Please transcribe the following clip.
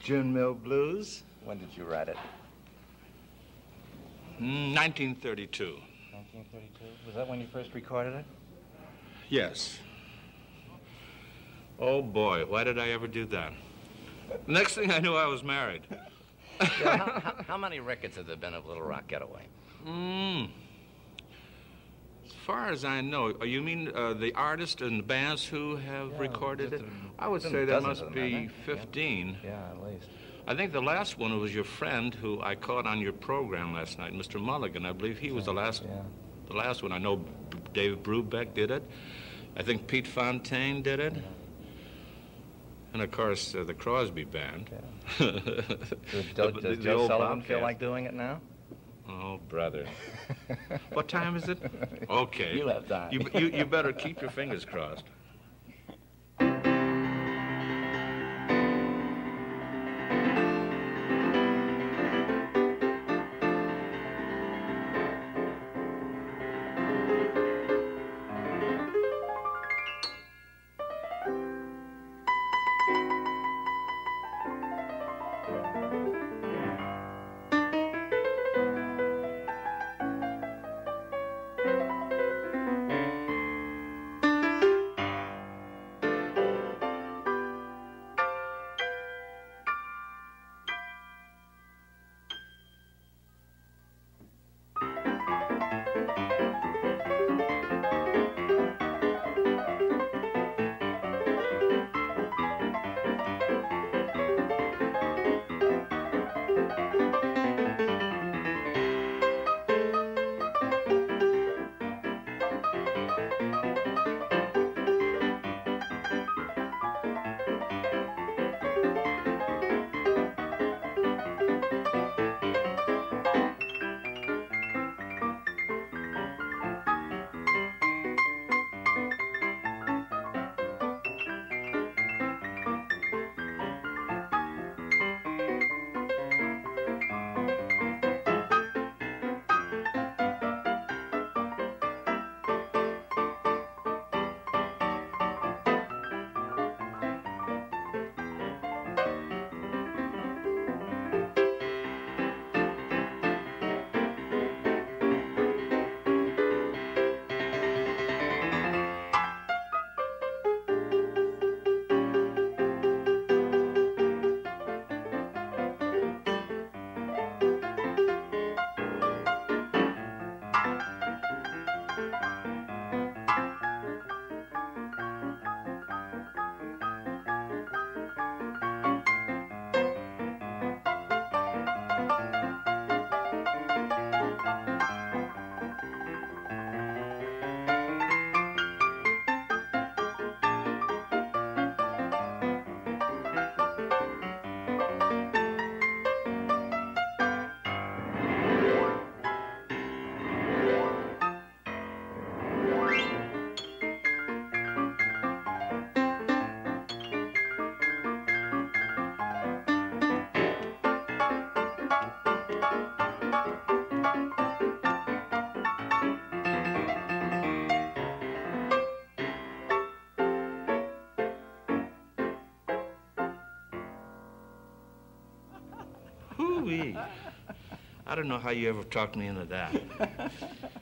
Gin Mill Blues? When did you write it? Mm, 1932. 1932? Was that when you first recorded it? Yes. Oh boy, why did I ever do that? Next thing I knew, I was married. Joe, how, how, how many records have there been of Little Rock Getaway? Mm. As far as I know, uh, you mean uh, the artists and the bands who have Yeah, recorded it? I would say there must be haven't there? Yeah. 15. Yeah, at least. I think the last one was your friend who I caught on your program last night, Mr. Mulligan. I believe he was the last, Yeah. the last one. I know B- Dave Brubeck did it. I think Pete Fountain did it. Yeah. And of course, uh, the Crosby Band. Does, Joe, The- does the Joe Sullivan feel like doing it now? Oh, brother. what time is it? Okay. You have time. You, you, you better keep your fingers crossed. Hoo-wee. I don't know how you ever talked me into that.